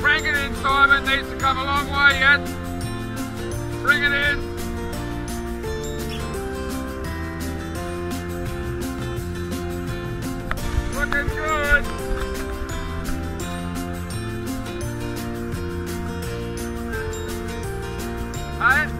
Bring it in, Simon. Needs to come a long way yet. Bring it in. Looking good. Hey.